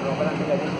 Jangan.